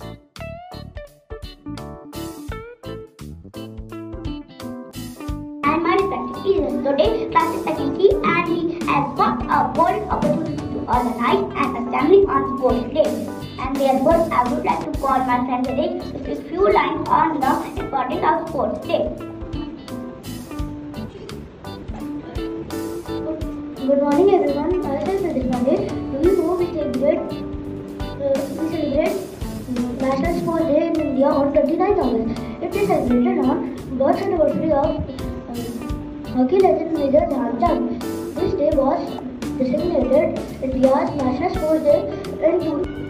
and my respected teachers. Today, class is second key and he has got a bold opportunity to organize an assembly on sports day. And therefore, I would like to call my friend today with a few lines on the importance of sports day. Good morning everyone. Myself is Pandey. Do you know we celebrate uh, we celebrate National Sports Day in India on 29th August. It is celebrated on birth anniversary of uh, hockey legend Major Dhyan Chand. This day was designated India's National Sports Day in two-